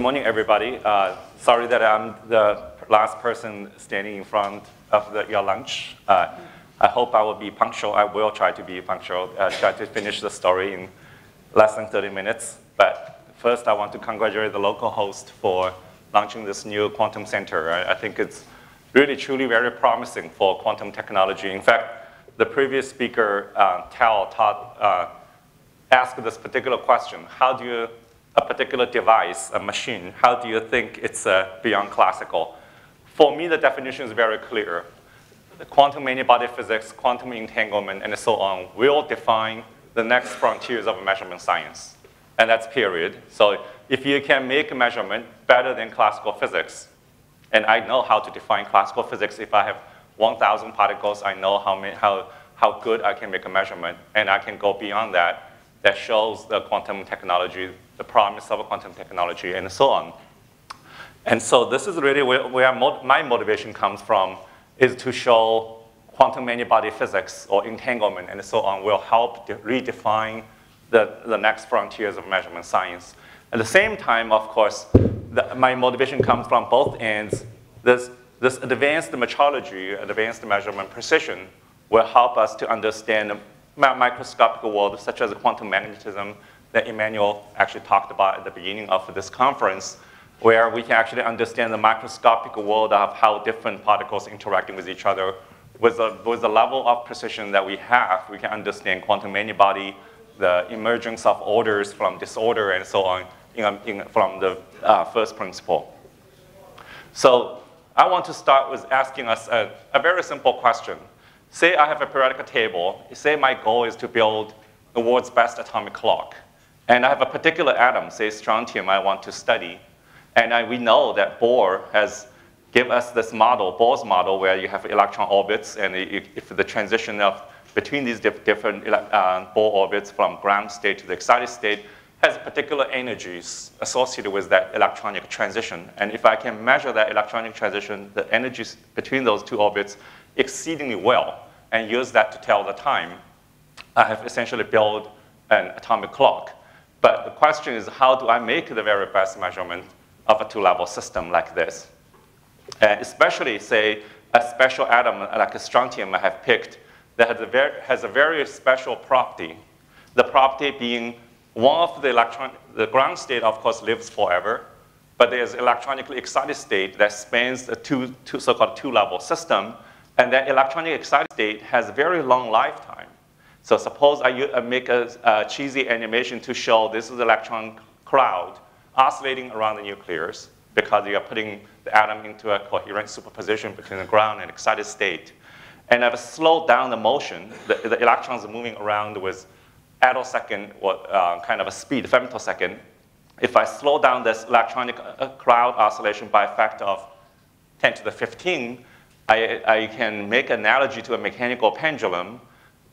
Good morning, everybody. Uh, sorry that I'm the last person standing in front of the, your lunch. Uh, I hope I will be punctual. I will try to be punctual, uh, try to finish the story in less than 30 minutes. But first, I want to congratulate the local host for launching this new quantum center. I, I think it's really, truly very promising for quantum technology. In fact, the previous speaker, uh, Tal, taught, uh, asked this particular question. How do you, a particular device, a machine, how do you think it's uh, beyond classical? For me, the definition is very clear. The quantum many-body physics, quantum entanglement, and so on will define the next frontiers of measurement science. And that's period. So if you can make a measurement better than classical physics, and I know how to define classical physics if I have 1,000 particles, I know how, many, how, how good I can make a measurement, and I can go beyond that. That shows the quantum technology, the promise of quantum technology, and so on. And so this is really where, where my motivation comes from, is to show quantum many-body physics or entanglement and so on will help redefine the, the next frontiers of measurement science. At the same time, of course, the, my motivation comes from both ends. This, this advanced metrology, advanced measurement precision will help us to understand the microscopic world such as quantum magnetism that Emmanuel actually talked about at the beginning of this conference, where we can actually understand the microscopic world of how different particles interacting with each other. With the, with the level of precision that we have, we can understand quantum many-body, the emergence of orders from disorder and so on in, in, from the uh, first principle. So I want to start with asking us a, a very simple question. Say I have a periodic table. Say my goal is to build the world's best atomic clock. And I have a particular atom, say strontium, I want to study. And I, we know that Bohr has given us this model, Bohr's model, where you have electron orbits, and if the transition of between these diff different uh, Bohr orbits from ground state to the excited state has particular energies associated with that electronic transition. And if I can measure that electronic transition, the energies between those two orbits exceedingly well, and use that to tell the time, I have essentially built an atomic clock. But the question is, how do I make the very best measurement of a two-level system like this. And especially, say, a special atom like a strontium I have picked that has a, very, has a very special property. The property being one of the electron, the ground state, of course, lives forever, but there's electronically excited state that spans the two, two so-called two-level system, and that electronically excited state has a very long lifetime. So suppose I make a, a cheesy animation to show this is electron cloud oscillating around the nucleus because you are putting the atom into a coherent superposition between the ground and excited state. And I've slowed down the motion. The, the electrons are moving around with attosecond, or uh, kind of a speed, femtosecond. If I slow down this electronic uh, cloud oscillation by a factor of 10 to the 15, I, I can make an analogy to a mechanical pendulum.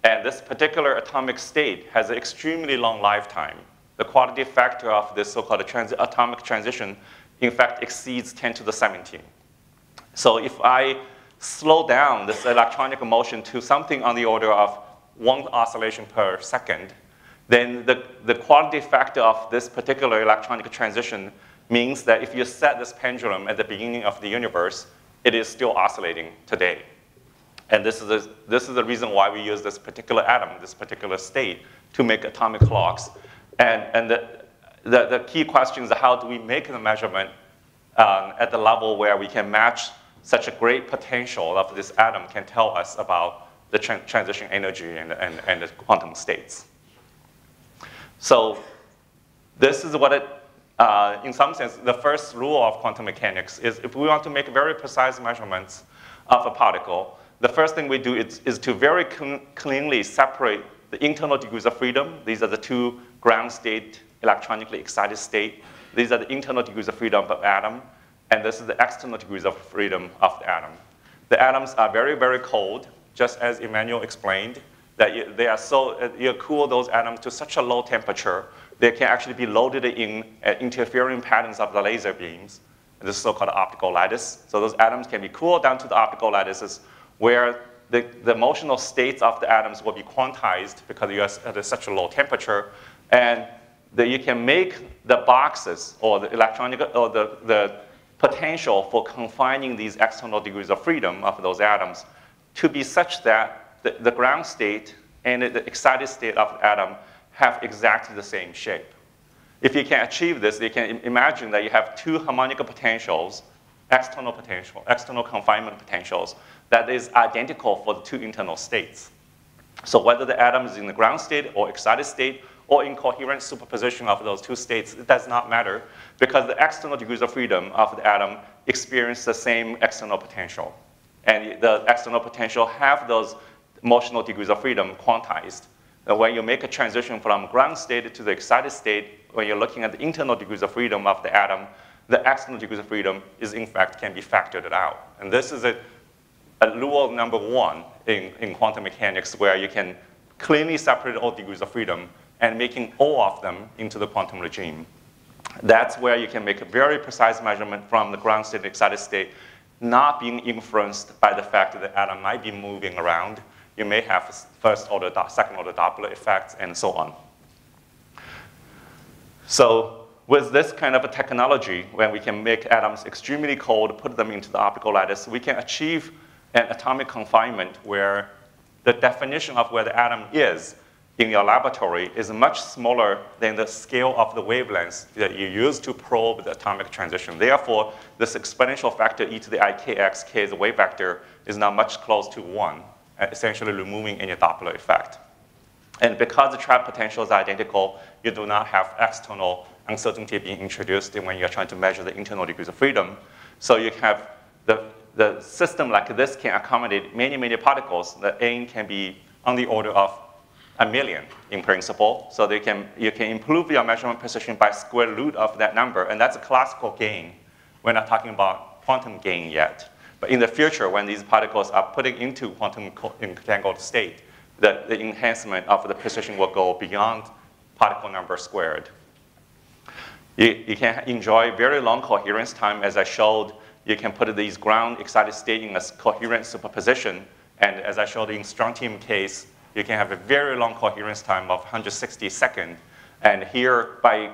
And this particular atomic state has an extremely long lifetime the quality factor of this so-called atomic transition, in fact, exceeds 10 to the 17. So if I slow down this electronic motion to something on the order of one oscillation per second, then the, the quality factor of this particular electronic transition means that if you set this pendulum at the beginning of the universe, it is still oscillating today. And this is, a, this is the reason why we use this particular atom, this particular state, to make atomic clocks. And, and the, the, the key question is how do we make the measurement um, at the level where we can match such a great potential of this atom can tell us about the tra transition energy and, and, and the quantum states. So this is what it, uh, in some sense, the first rule of quantum mechanics is if we want to make very precise measurements of a particle, the first thing we do is, is to very cleanly separate the internal degrees of freedom. These are the two ground state, electronically excited state. These are the internal degrees of freedom of atom, and this is the external degrees of freedom of the atom. The atoms are very, very cold, just as Emmanuel explained, that they are so, uh, you cool those atoms to such a low temperature, they can actually be loaded in uh, interfering patterns of the laser beams, this so-called optical lattice. So those atoms can be cooled down to the optical lattices where the, the motional states of the atoms will be quantized because you're at such a low temperature, and that you can make the boxes or the electronic or the, the potential for confining these external degrees of freedom of those atoms to be such that the, the ground state and the excited state of the atom have exactly the same shape. If you can achieve this, you can imagine that you have two harmonic potentials, external potential, external confinement potentials, that is identical for the two internal states. So whether the atom is in the ground state or excited state or in coherent superposition of those two states, it does not matter because the external degrees of freedom of the atom experience the same external potential. And the external potential have those motional degrees of freedom quantized. And when you make a transition from ground state to the excited state, when you're looking at the internal degrees of freedom of the atom, the external degrees of freedom is in fact can be factored out. And this is a, a rule number one in, in quantum mechanics where you can cleanly separate all degrees of freedom and making all of them into the quantum regime. That's where you can make a very precise measurement from the ground state excited state, not being influenced by the fact that the atom might be moving around. You may have first order, second order Doppler effects, and so on. So with this kind of a technology, when we can make atoms extremely cold, put them into the optical lattice, we can achieve an atomic confinement where the definition of where the atom is in your laboratory is much smaller than the scale of the wavelengths that you use to probe the atomic transition. Therefore, this exponential factor e to the ikx, k is a wave vector, is now much close to 1, essentially removing any Doppler effect. And because the trap potential is identical, you do not have external uncertainty being introduced when you're trying to measure the internal degrees of freedom. So you have the, the system like this can accommodate many, many particles. The N can be on the order of a million in principle. So they can, you can improve your measurement precision by square root of that number, and that's a classical gain. We're not talking about quantum gain yet. But in the future, when these particles are put into quantum entangled state, the, the enhancement of the precision will go beyond particle number squared. You, you can enjoy very long coherence time, as I showed. You can put these ground excited state in a coherent superposition. And as I showed in strontium case, you can have a very long coherence time of 160 seconds. And here, by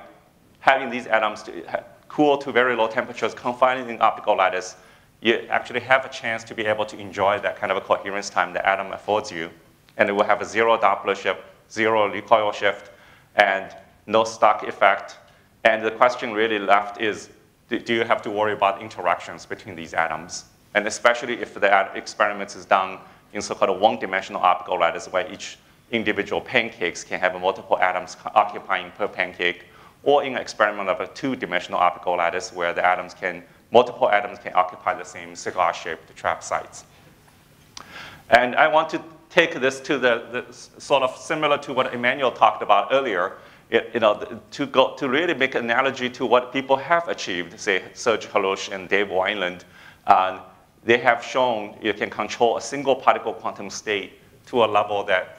having these atoms to cool to very low temperatures confined in optical lattice, you actually have a chance to be able to enjoy that kind of a coherence time the atom affords you. And it will have a zero Doppler shift, zero recoil shift, and no Stark effect. And the question really left is, do you have to worry about interactions between these atoms? And especially if the experiment is done in so-called one-dimensional optical lattice where each individual pancakes can have multiple atoms occupying per pancake, or in an experiment of a two-dimensional optical lattice where the atoms can, multiple atoms can occupy the same cigar-shaped trap sites. And I want to take this to the, the, sort of similar to what Emmanuel talked about earlier, it, you know, to, go, to really make an analogy to what people have achieved, say Serge Haroche and Dave Wineland, uh, they have shown you can control a single particle quantum state to a level that,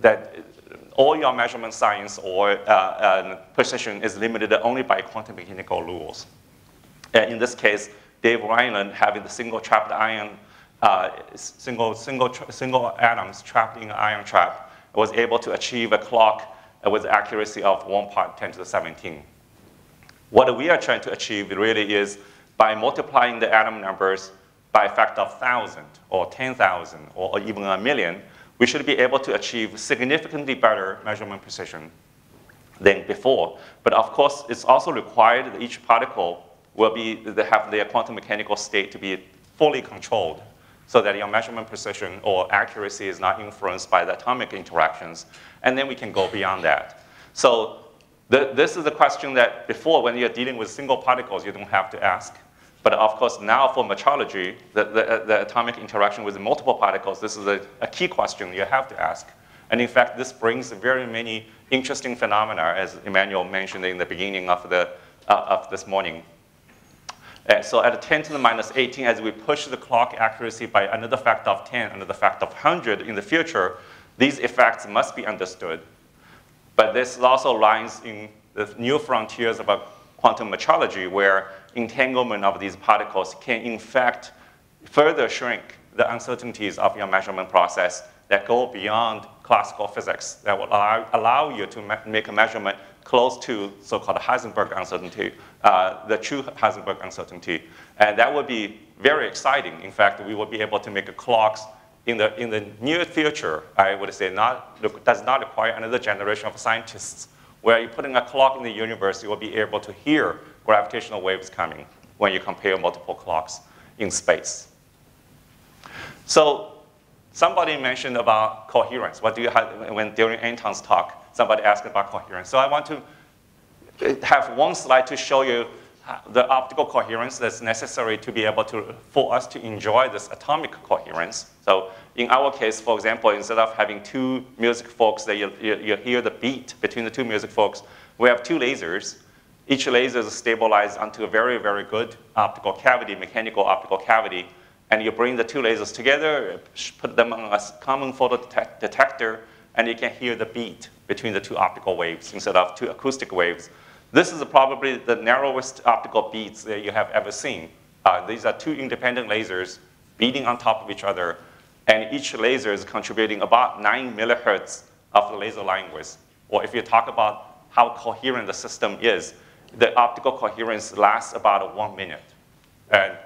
that all your measurement science or uh, uh, precision is limited only by quantum mechanical rules. And in this case, Dave Wineland having the single trapped ion, uh, single, single, single atoms trapped in an ion trap was able to achieve a clock with accuracy of 1 part 10 to the 17. What we are trying to achieve really is by multiplying the atom numbers by a factor of 1,000 or 10,000 or even a million, we should be able to achieve significantly better measurement precision than before. But of course, it's also required that each particle will be, have their quantum mechanical state to be fully controlled so that your measurement precision or accuracy is not influenced by the atomic interactions. And then we can go beyond that. So the, this is a question that before, when you're dealing with single particles, you don't have to ask. But of course, now for metrology, the, the, the atomic interaction with multiple particles, this is a, a, key question you have to ask. And in fact, this brings very many interesting phenomena, as Emmanuel mentioned in the beginning of, the, uh, of this morning. And so at 10 to the minus 18, as we push the clock accuracy by another factor of 10, another factor of 100 in the future, these effects must be understood. But this also lies in the new frontiers of quantum metrology, where entanglement of these particles can in fact further shrink the uncertainties of your measurement process that go beyond classical physics that will allow, allow you to make a measurement close to so-called Heisenberg uncertainty, uh, the true Heisenberg uncertainty. And that would be very exciting. In fact, we will be able to make clocks in the, in the near future, I would say not, does not require another generation of scientists. Where you put in a clock in the universe, you will be able to hear gravitational waves coming when you compare multiple clocks in space. So somebody mentioned about coherence. What do you have, when during Anton's talk, somebody asked about coherence. So I want to have one slide to show you the optical coherence that's necessary to be able to, for us to enjoy this atomic coherence. So in our case, for example, instead of having two music forks that you, you, you hear the beat between the two music forks, we have two lasers. Each laser is stabilized onto a very, very good optical cavity, mechanical optical cavity. And you bring the two lasers together, put them on a common photo detector, and you can hear the beat between the two optical waves instead of two acoustic waves. This is probably the narrowest optical beats that you have ever seen. Uh, these are two independent lasers beating on top of each other, and each laser is contributing about 9 millihertz of the laser line width. Or if you talk about how coherent the system is, the optical coherence lasts about one minute. And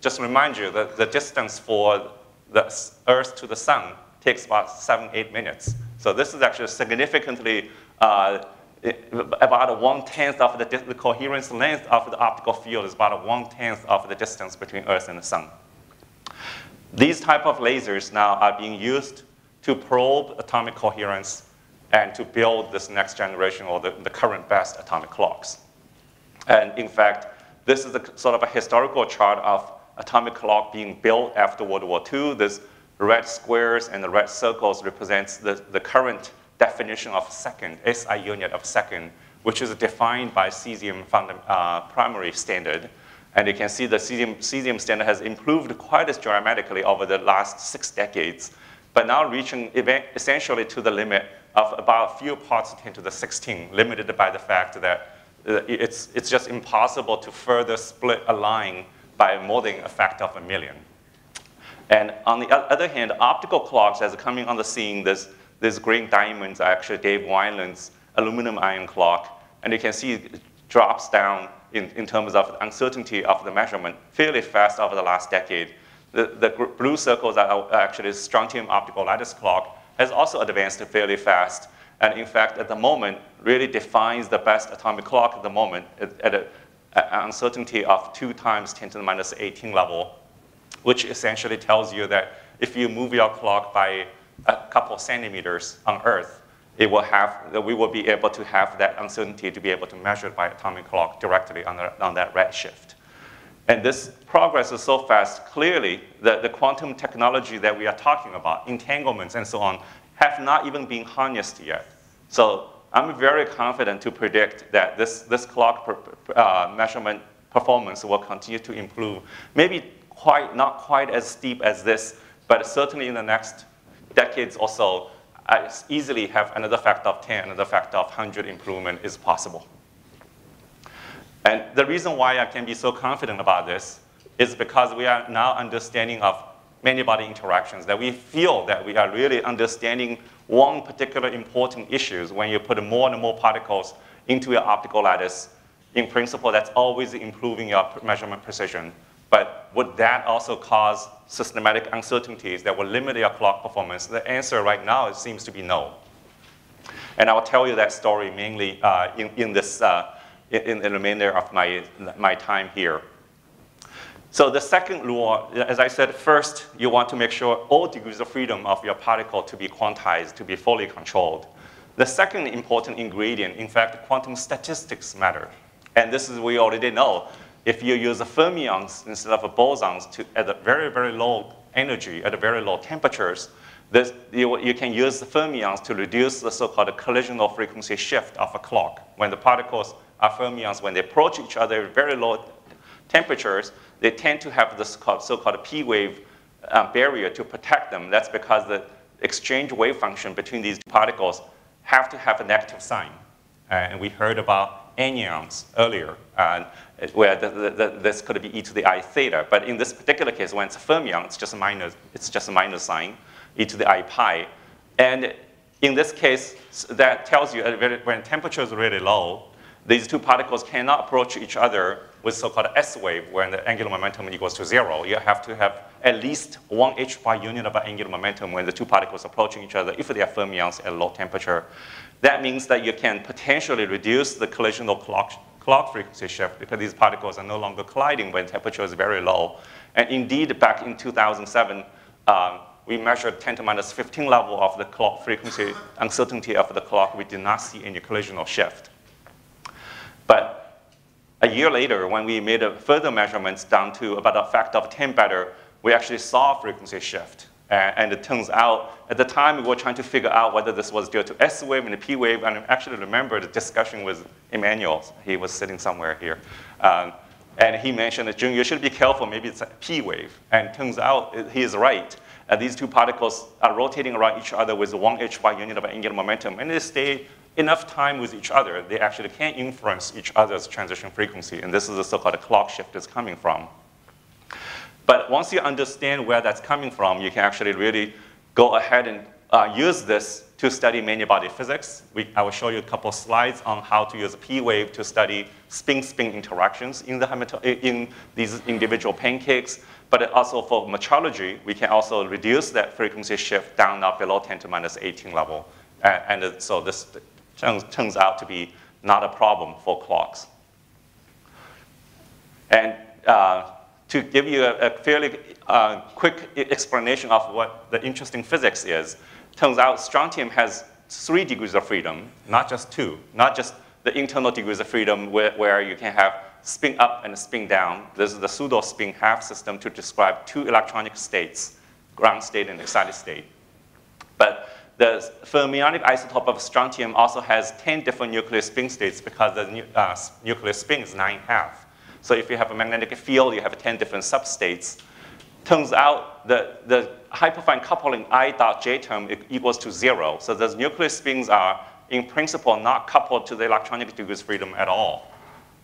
just to remind you that the distance for the Earth to the sun takes about seven, eight minutes. So this is actually significantly uh, about one-tenth of the, the, coherence length of the optical field is about one-tenth of the distance between Earth and the sun. These type of lasers now are being used to probe atomic coherence and to build this next generation or the, the current best atomic clocks. And in fact, this is a sort of a historical chart of atomic clock being built after World War II. This red squares and the red circles represents the, the current definition of second, SI unit of second, which is defined by cesium uh, primary standard. And you can see the cesium, cesium standard has improved quite as dramatically over the last six decades, but now reaching essentially to the limit of about a few parts 10 to the 16, limited by the fact that uh, it's, it's just impossible to further split a line by more than a factor of a million. And on the other hand, optical clocks as coming on the scene, this these green diamonds are actually Dave Wineland's aluminum ion clock. And you can see it drops down in, in terms of uncertainty of the measurement fairly fast over the last decade. The, the blue circles are actually strontium optical lattice clock has also advanced fairly fast. And in fact, at the moment, really defines the best atomic clock at the moment at, an uncertainty of 2 times 10 to the minus 18 level, which essentially tells you that if you move your clock by a couple centimeters on Earth, it will have, that we will be able to have that uncertainty to be able to measure it by atomic clock directly on, the, on that redshift. And this progress is so fast, clearly that the quantum technology that we are talking about, entanglements and so on, have not even been harnessed yet. So I'm very confident to predict that this, this clock per, uh, measurement performance will continue to improve. Maybe quite, not quite as steep as this, but certainly in the next decades or so, I easily have another factor of 10, another factor of 100 improvement is possible. And the reason why I can be so confident about this is because we are now understanding of many-body interactions, that we feel that we are really understanding one particular important issue when you put more and more particles into your optical lattice. In principle, that's always improving your measurement precision. But would that also cause systematic uncertainties that will limit your clock performance? The answer right now it seems to be no. And I'll tell you that story mainly uh, in, in, this, uh, in, in, the remainder of my, my time here. So the second law, as I said, first, you want to make sure all degrees of freedom of your particle to be quantized, to be fully controlled. The second important ingredient, in fact, quantum statistics matter. And this is we already know if you use fermions instead of bosons to, at a very, very low energy, at a very low temperatures, this, you, you can use the fermions to reduce the so-called collisional frequency shift of a clock. When the particles are fermions, when they approach each other at very low temperatures, they tend to have this so-called P-wave uh, barrier to protect them. That's because the exchange wave function between these particles have to have a negative sign. Uh, and we heard about anyons earlier. Where the, the, the, this could be e to the i theta. But in this particular case, when it's a fermion, it's just a minus, it's just a minus sign, e to the i pi. And in this case, that tells you when temperature is really low, these two particles cannot approach each other with so-called S wave, when the angular momentum equals to zero. You have to have at least one h bar unit of angular momentum when the two particles approaching each other if they are fermions at low temperature. That means that you can potentially reduce the collisional clock, clock frequency shift because these particles are no longer colliding when temperature is very low. And indeed, back in 2007, um, we measured 10 to minus 15 level of the clock frequency uncertainty of the clock. We did not see any collisional shift. But a year later, when we made further measurements down to about a factor of 10 better, we actually saw frequency shift. And it turns out, at the time, we were trying to figure out whether this was due to S wave and the P wave. And I actually remember the discussion with Emmanuel. He was sitting somewhere here. Um, and he mentioned that, Jun, you should be careful, maybe it's a P wave. And turns out he is right. Uh, these two particles are rotating around each other with one h bar unit of angular momentum. And they stay enough time with each other, they actually can influence each other's transition frequency. And this is the so-called clock shift is coming from. But once you understand where that's coming from, you can actually really go ahead and uh, use this to study many-body physics. We, I will show you a couple slides on how to use a P-wave to study spin-spin interactions in, the, in these individual pancakes. But also for metrology, we can also reduce that frequency shift down now below 10 to minus 18 level. And, and so this turns, turns out to be not a problem for clocks. And uh, to give you a, a fairly uh, quick explanation of what the interesting physics is, turns out strontium has three degrees of freedom, not just two, not just the internal degrees of freedom where, where you can have spin up and spin down. This is the pseudo spin half system to describe two electronic states, ground state and excited state. But the fermionic isotope of strontium also has 10 different nuclear spin states because the uh, nuclear spin is nine half. So if you have a magnetic field, you have 10 different substates. Turns out that the hyperfine coupling I dot J term equals to zero. So those nuclear spins are, in principle, not coupled to the electronic degrees of freedom at all.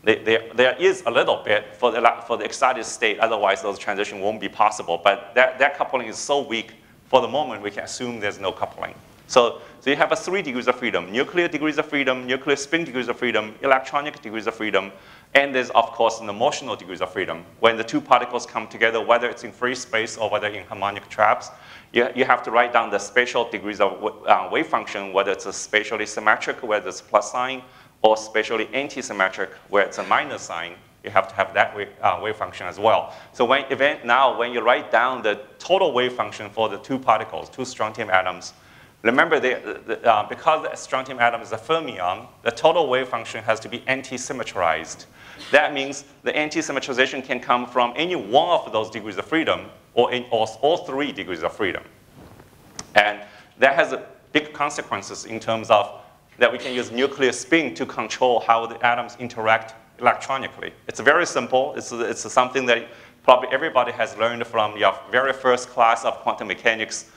They, there is a little bit for the, for the excited state, otherwise those transition won't be possible. But that, that coupling is so weak, for the moment, we can assume there's no coupling. So, so you have a three degrees of freedom, nuclear degrees of freedom, nuclear spin degrees of freedom, electronic degrees of freedom, and there's, of course, a motional degrees of freedom. When the two particles come together, whether it's in free space or whether in harmonic traps, you, you have to write down the spatial degrees of uh, wave function, whether it's spatially symmetric, whether it's plus sign, or spatially anti-symmetric, where it's a minus sign. You have to have that wave, uh, wave function as well. So when event, now, when you write down the total wave function for the two particles, two strontium atoms, remember the, the, uh, because the strontium atom is a fermion, the total wave function has to be anti-symmetrized. That means the anti-symmetrization can come from any one of those degrees of freedom or, in, all three degrees of freedom. And that has big consequences in terms of that we can use nuclear spin to control how the atoms interact electronically. It's very simple. It's, it's something that probably everybody has learned from your very first class of quantum mechanics.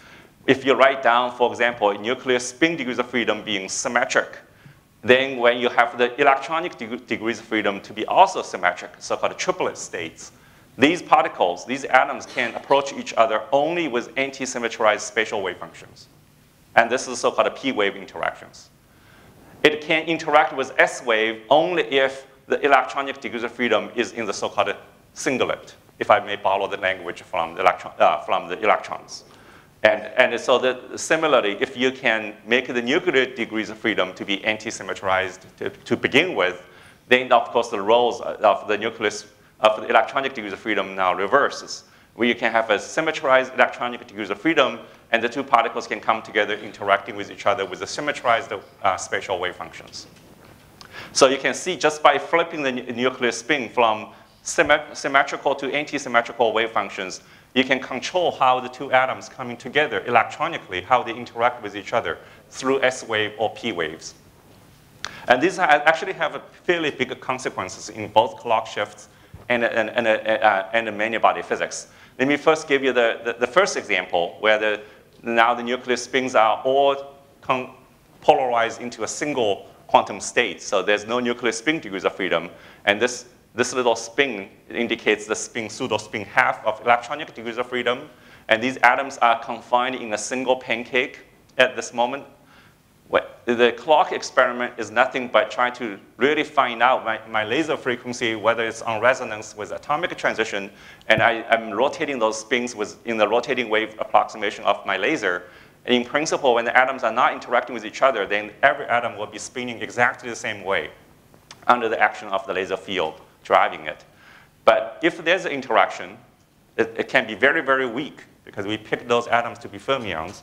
If you write down, for example, nuclear spin degrees of freedom being symmetric, then when you have the electronic deg degrees of freedom to be also symmetric, so-called triplet states, these particles, these atoms can approach each other only with anti-symmetrized spatial wave functions. And this is so-called P-wave interactions. It can interact with S-wave only if the electronic degrees of freedom is in the so-called singlet, if I may borrow the language from the, electron, uh, from the electrons. And, and so that similarly, if you can make the nuclear degrees of freedom to be anti-symmetrized to, to begin with, then of course the roles of the nucleus of the electronic degrees of freedom now reverses, where you can have a symmetrized electronic degrees of freedom, and the two particles can come together interacting with each other with the symmetrized uh, spatial wave functions. So you can see just by flipping the nuclear spin from symmetrical to anti-symmetrical wave functions, you can control how the two atoms coming together electronically, how they interact with each other through S wave or P waves. And these actually have fairly big consequences in both clock shifts and, and, and, uh, and many body physics. Let me first give you the, the, the, first example where the, now the nuclear spins are all polarized into a single quantum state. So there's no nuclear spin degrees of freedom. And this this little spin indicates the spin pseudo-spin half of electronic degrees of freedom. And these atoms are confined in a single pancake at this moment. the clock experiment is nothing but trying to really find out my, my laser frequency, whether it's on resonance with atomic transition, and I, am rotating those spins with, in the rotating wave approximation of my laser. And in principle, when the atoms are not interacting with each other, then every atom will be spinning exactly the same way under the action of the laser field driving it. But if there's an interaction, it, it can be very, very weak because we pick those atoms to be fermions.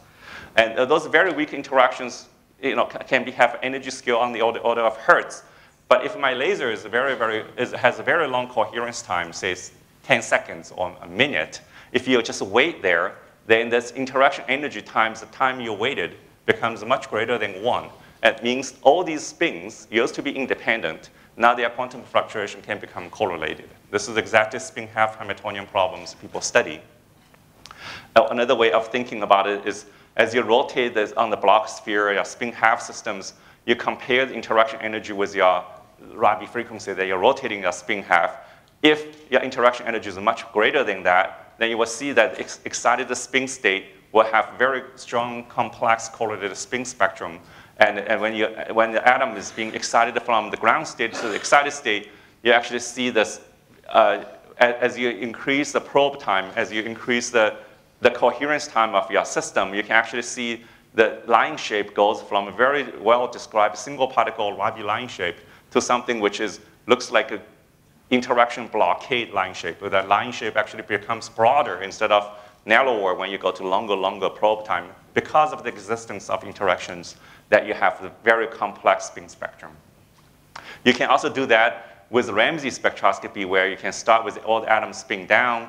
And uh, those very weak interactions you know, can be, have energy scale on the order, order of hertz. But if my laser is very, very, is, has a very long coherence time, say 10 seconds or a minute, if you just wait there, then this interaction energy times the time you waited becomes much greater than one. It means all these spins used to be independent, now their quantum fluctuation can become correlated. This is exactly spin half Hamiltonian problems people study. Another way of thinking about it is as you rotate this on the Bloch sphere, your spin half systems, you compare the interaction energy with your Rabi frequency that you're rotating your spin half. If your interaction energy is much greater than that, then you will see that ex excited spin state will have very strong, complex correlated spin spectrum. And, and when, you, when the atom is being excited from the ground state to the excited state, you actually see this, uh, as you increase the probe time, as you increase the the coherence time of your system, you can actually see the line shape goes from a very well-described single particle Rabi line shape to something which is, looks like an interaction blockade line shape, where that line shape actually becomes broader instead of narrower when you go to longer, longer probe time because of the existence of interactions that you have the very complex spin spectrum. You can also do that with Ramsey spectroscopy where you can start with all the atoms spin down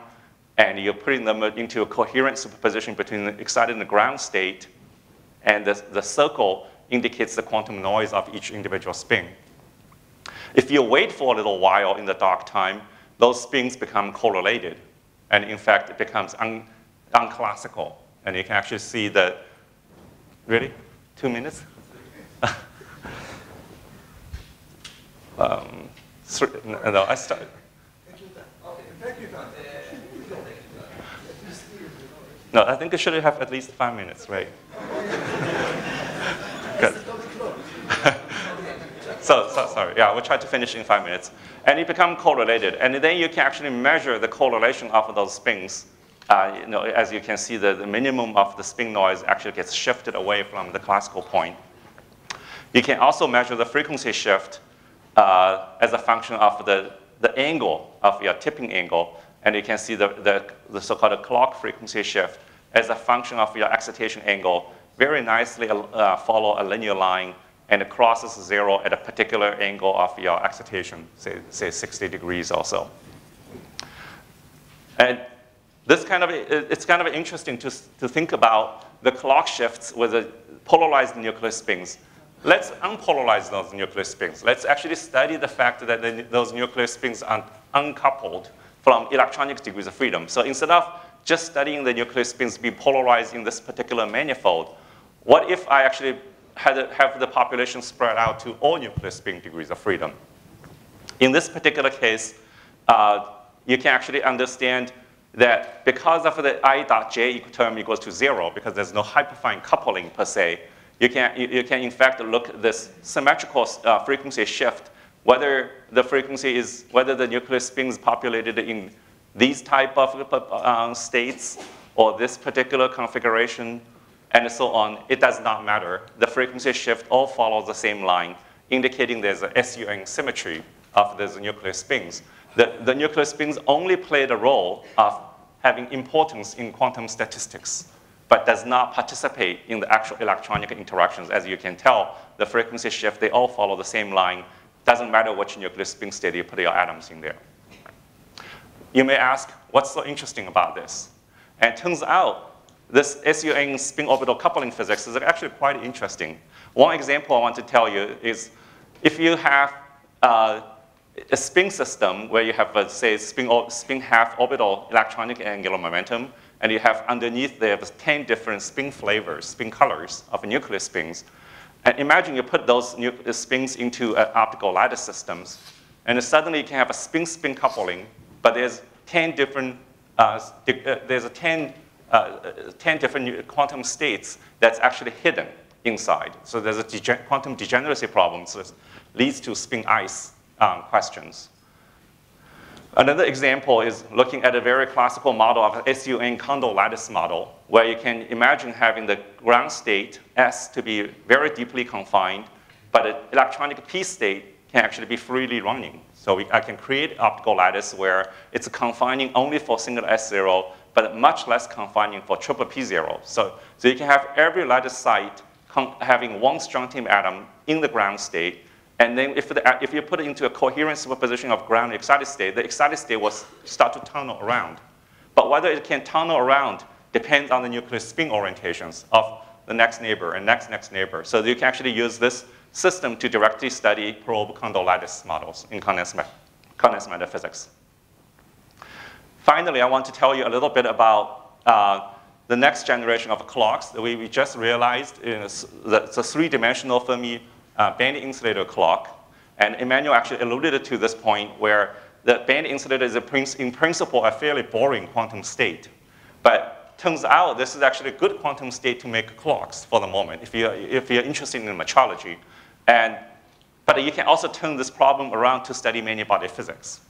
and you're putting them into a coherent superposition between the excited and the ground state, and the, the circle indicates the quantum noise of each individual spin. If you wait for a little while in the dark time, those spins become correlated, and in fact, it becomes un, unclassical. And you can actually see that, really? Two minutes? Um, no, I started. No, I think it should have at least five minutes, right? Good. so, so, sorry, yeah, we'll try to finish in five minutes. And it become correlated. And then you can actually measure the correlation of those spins. Uh, you know, as you can see, the, the minimum of the spin noise actually gets shifted away from the classical point. You can also measure the frequency shift uh, as a function of the, the angle of your tipping angle. And you can see the, the, the so-called clock frequency shift as a function of your excitation angle very nicely uh, follow a linear line and it crosses zero at a particular angle of your excitation, say, say 60 degrees or so. And this kind of, it's kind of interesting to, to think about the clock shifts with the polarized nuclear spins. Let's unpolarize those nuclear spins. Let's actually study the fact that the, those nuclear spins are uncoupled from electronic degrees of freedom. So instead of just studying the nuclear spins being polarized in this particular manifold, what if I actually had have the population spread out to all nuclear spin degrees of freedom? In this particular case, uh, you can actually understand that because of the i dot j term equals to zero, because there's no hyperfine coupling per se, you can, you, can in fact look at this symmetrical uh, frequency shift whether the frequency is, whether the nuclear spin is populated in these type of uh, states or this particular configuration and so on, it does not matter. The frequency shift all follows the same line, indicating there's a SU(N) symmetry of these nuclear spins. The, the nuclear spins only play the role of having importance in quantum statistics, but does not participate in the actual electronic interactions. As you can tell, the frequency shift, they all follow the same line, doesn't matter which nuclear spin state you put your atoms in there. You may ask, what's so interesting about this? And it turns out this SU(N) spin orbital coupling physics is actually quite interesting. One example I want to tell you is if you have uh, a spin system where you have, a, say, spin, spin half orbital electronic angular momentum, and you have underneath there 10 different spin flavors, spin colors of nuclear spins, and imagine you put those spins into optical lattice systems, and suddenly you can have a spin-spin coupling, but there's 10 different, uh, uh, there's a 10, uh, 10 different quantum states that's actually hidden inside. So there's a degen quantum degeneracy problem, so it leads to spin ice um, questions. Another example is looking at a very classical model of an SU(N) Kondo lattice model, where you can imagine having the ground state S to be very deeply confined, but an electronic p state can actually be freely running. So we, I can create optical lattice where it's confining only for single S0, but much less confining for triple P0. So, so you can have every lattice site having one strontium atom in the ground state, and then if, the, if you put it into a coherent superposition of ground excited state, the excited state will start to tunnel around. But whether it can tunnel around depends on the nuclear spin orientations of the next neighbor and next next neighbor. So you can actually use this system to directly study probe Kondo lattice models in condensed, condensed matter physics. Finally, I want to tell you a little bit about uh, the next generation of clocks that we, we just realized is the, the three-dimensional Fermi uh, band insulator clock. And Emmanuel actually alluded to this point where the band insulator is prin in principle a fairly boring quantum state. But turns out this is actually a good quantum state to make clocks for the moment if you're, if you're interested in metrology. And, but you can also turn this problem around to study many-body physics.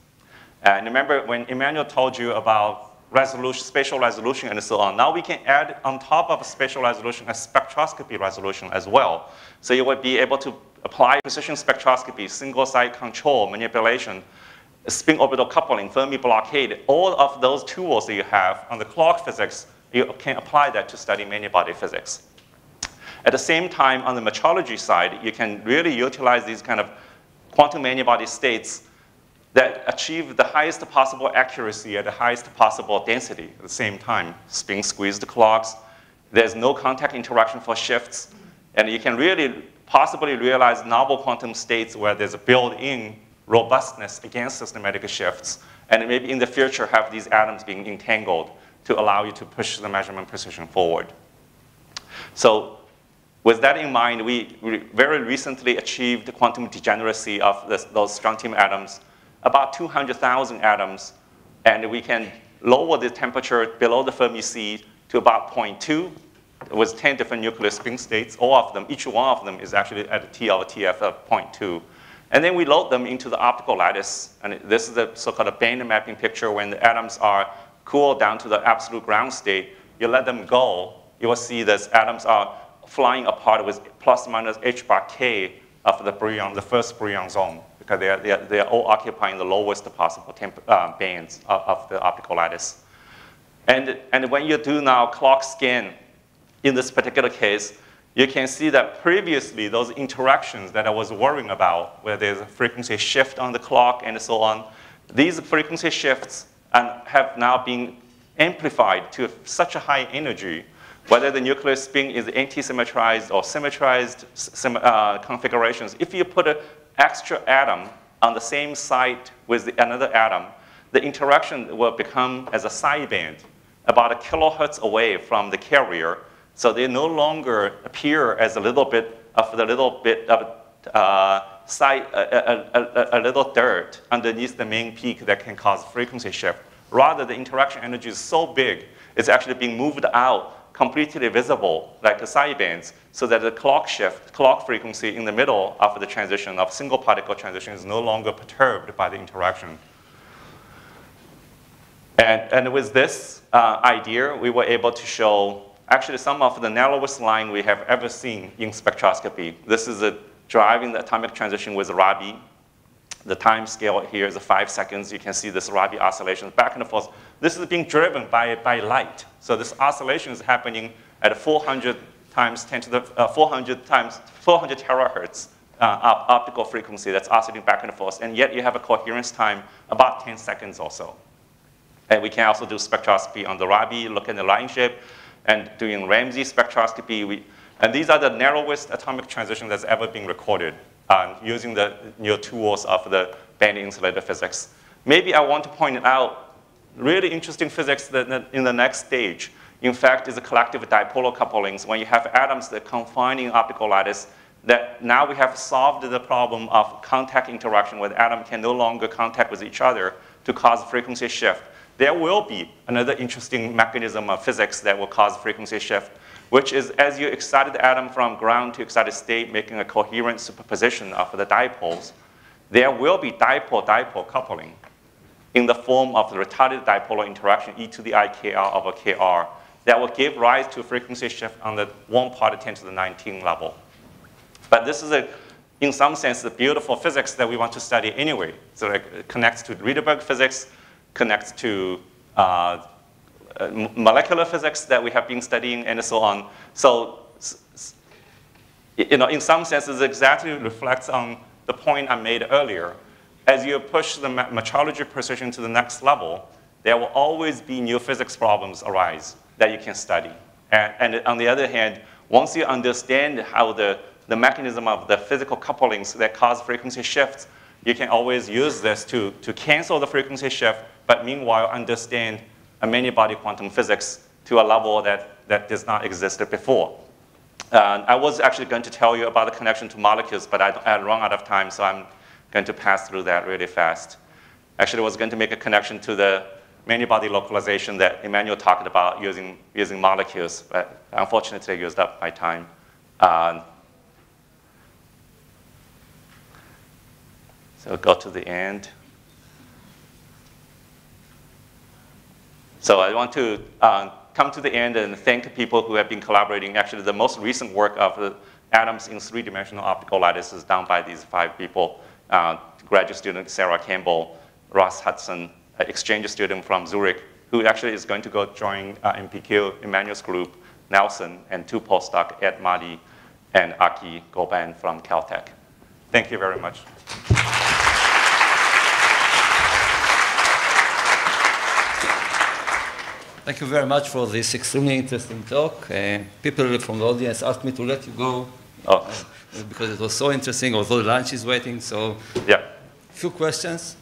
And remember when Emmanuel told you about resolution, spatial resolution and so on. Now we can add on top of spatial resolution a spectroscopy resolution as well. So you would be able to apply precision spectroscopy, single site control, manipulation, spin orbital coupling, Fermi blockade, all of those tools that you have on the clock physics, you can apply that to study many-body physics. At the same time, on the metrology side, you can really utilize these kind of quantum many-body states that achieve the highest possible accuracy at the highest possible density at the same time. Spin squeezed clocks, there's no contact interaction for shifts, and you can really possibly realize novel quantum states where there's a built-in robustness against systematic shifts, and maybe in the future have these atoms being entangled to allow you to push the measurement precision forward. So with that in mind, we very recently achieved the quantum degeneracy of this, those strontium atoms about 200,000 atoms, and we can lower the temperature below the Fermi sea to about 0.2 with 10 different nuclear spin states. All of them, each one of them is actually at a T of TF of 0.2. And then we load them into the optical lattice. And this is the so-called a band mapping picture when the atoms are cooled down to the absolute ground state. You let them go, you will see these atoms are flying apart with plus minus h bar k of the Brillouin, the first Brillouin zone because they are, they are, they are all occupying the lowest possible temp, uh, bands of, of, the optical lattice. And, and when you do now clock scan, in this particular case, you can see that previously those interactions that I was worrying about, where there's a frequency shift on the clock and so on, these frequency shifts have now been amplified to such a high energy, whether the nuclear spin is anti-symmetrized or symmetrized uh, configurations. If you put an extra atom on the same site with the, another atom, the interaction will become as a sideband about a kilohertz away from the carrier. So they no longer appear as a little bit of the little bit of uh, side, a, a, a, a, little dirt underneath the main peak that can cause frequency shift. Rather, the interaction energy is so big, it's actually being moved out completely visible, like the sidebands, so that the clock shift, clock frequency in the middle of the transition of single particle transition is no longer perturbed by the interaction. And, and with this uh, idea, we were able to show actually some of the narrowest line we have ever seen in spectroscopy. This is a driving the atomic transition with Rabi. The time scale here is five seconds. You can see this Rabi oscillation back and forth. This is being driven by, by light. So this oscillation is happening at 400 times 10 to the uh, 400 times 400 terahertz uh, optical frequency that's oscillating back and forth, and yet you have a coherence time about 10 seconds or so. And we can also do spectroscopy on the Rabi, look at the line shape, and doing Ramsey spectroscopy. We, and these are the narrowest atomic transitions that's ever been recorded um, using the new tools of the band insulator physics. Maybe I want to point out really interesting physics that in the next stage. In fact, is the collective dipolar couplings when you have atoms that confine in optical lattice that now we have solved the problem of contact interaction where the atom can no longer contact with each other to cause frequency shift. There will be another interesting mechanism of physics that will cause frequency shift which is as you excite the atom from ground to excited state, making a coherent superposition of the dipoles, there will be dipole-dipole coupling in the form of the retarded dipolar interaction e to the i kr over kr that will give rise to a frequency shift on the 1 part 10 to the 19 level. But this is, a, in some sense, the beautiful physics that we want to study anyway. So it connects to Rydberg physics, connects to uh, molecular physics that we have been studying, and so on. So, you know, in some sense, it exactly reflects on the point I made earlier. As you push the metrology precision to the next level, there will always be new physics problems arise that you can study. And, and on the other hand, once you understand how the, the mechanism of the physical couplings that cause frequency shifts, you can always use this to, to cancel the frequency shift, but meanwhile understand a many-body quantum physics to a level that, that does not exist before. Uh, I was actually going to tell you about the connection to molecules, but I, I run out of time, so I'm going to pass through that really fast. Actually, I was going to make a connection to the many-body localization that Immanuel talked about using, using molecules, but unfortunately I used up my time. Um, so go to the end. So I want to uh, come to the end and thank people who have been collaborating. Actually, the most recent work of atoms in three-dimensional optical lattice is done by these five people. Uh, graduate student Sarah Campbell, Ross Hutson, exchange student from Zurich who actually is going to go join uh, MPQ, Immanuel's group, Nelson, and two postdoc, Ed Marti and Aki Goban from Caltech. Thank you very much. Thank you very much for this extremely interesting talk. Uh, people from the audience asked me to let you go oh. uh, because it was so interesting, although lunch is waiting. So, yeah. few questions.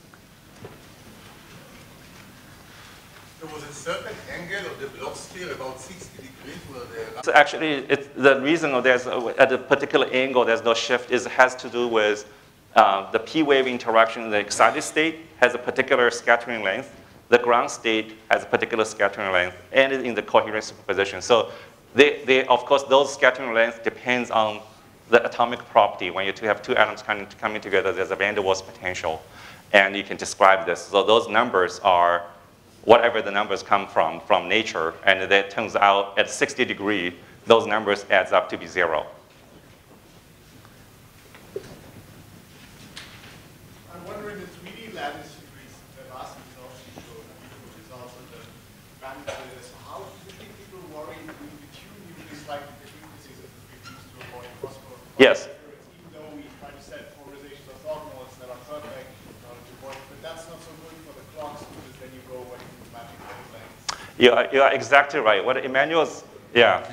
There was a certain angle of the Bloch sphere about 60 degrees where. So actually, the reason there's, at a particular angle there's no shift is has to do with uh, the p-wave interaction in the excited state has a particular scattering length. The ground state has a particular scattering length, and is in the coherent superposition. So they, they, of course, those scattering lengths depends on the atomic property. When you have two atoms coming, coming together, there's a van der Waals potential, and you can describe this. So those numbers are whatever the numbers come from, from nature, and it turns out at 60 degree, those numbers adds up to be zero. I'm wondering the 3D lattice degrees, the last results you showed, beautiful results of the bandwidth. How do people worry when you tune usually slightly the frequencies of the frequencies to avoid crossbow? Yes. You are, you are exactly right. What Immanuel's, yeah.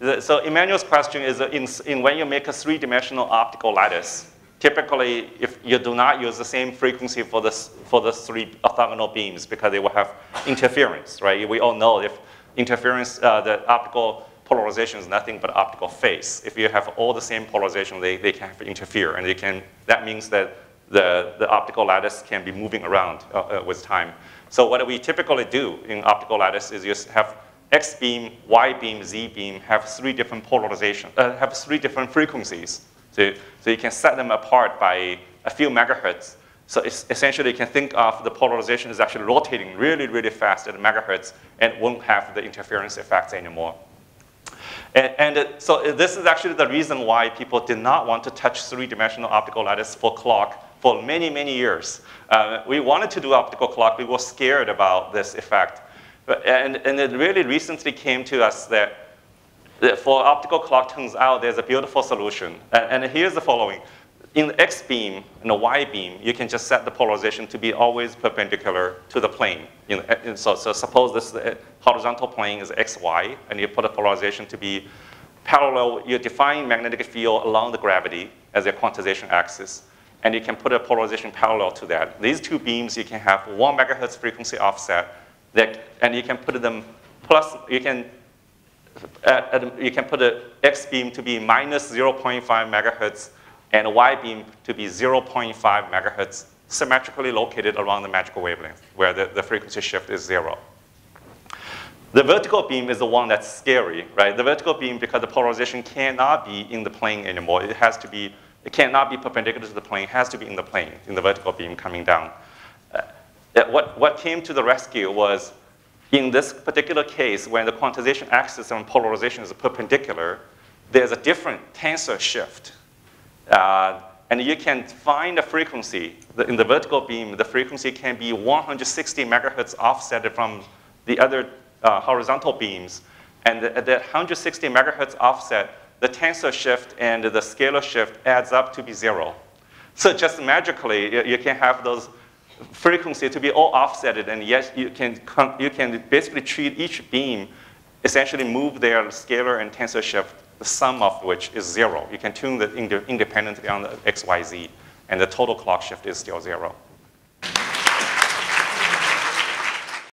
Uh, so Immanuel's question is uh, in, in when you make a three-dimensional optical lattice, typically if you do not use the same frequency for the, for the three orthogonal beams because they will have interference, right? We all know if interference, uh, the optical polarization is nothing but optical phase. If you have all the same polarization, they, they can interfere, and they can, that means that the, the optical lattice can be moving around uh, uh, with time. So what we typically do in optical lattice is you have X beam, Y beam, Z beam have three different polarization, uh, have three different frequencies. So, so you can set them apart by a few megahertz. So essentially you can think of the polarization is actually rotating really, really fast at megahertz and won't have the interference effects anymore. And, and so this is actually the reason why people did not want to touch three-dimensional optical lattice for clock for many, many years. Uh, we wanted to do optical clock. We were scared about this effect. But, and, and it really recently came to us that, that for optical clock, turns out there's a beautiful solution. And, and here's the following. In the X beam and the Y beam, you can just set the polarization to be always perpendicular to the plane. Know, eh, so, so suppose this eh, horizontal plane is XY, and you put the polarization to be parallel, you define magnetic field along the gravity as a quantization axis and you can put a polarization parallel to that. These two beams, you can have one megahertz frequency offset, that, and you can put them plus, you can, eh, you can put the X beam to be minus 0.5 megahertz and a Y beam to be 0.5 megahertz, symmetrically located around the magical wavelength, where the, the frequency shift is zero. The vertical beam is the one that's scary, right? The vertical beam, because the polarization cannot be in the plane anymore. It has to be, it cannot be perpendicular to the plane. It has to be in the plane, in the vertical beam coming down. Uh, what, what came to the rescue was, in this particular case, when the quantization axis and polarization is perpendicular, there's a different tensor shift. Uh, and you can find the frequency. In the vertical beam, the frequency can be 160 megahertz offset from the other uh, horizontal beams. And at that 160 megahertz offset, the tensor shift and the scalar shift adds up to be zero. So just magically, you can have those frequency to be all offsetted, and yes, you can, you can basically treat each beam, essentially move their scalar and tensor shift, the sum of which is zero. You can tune that independently on the XYZ, and the total clock shift is still zero.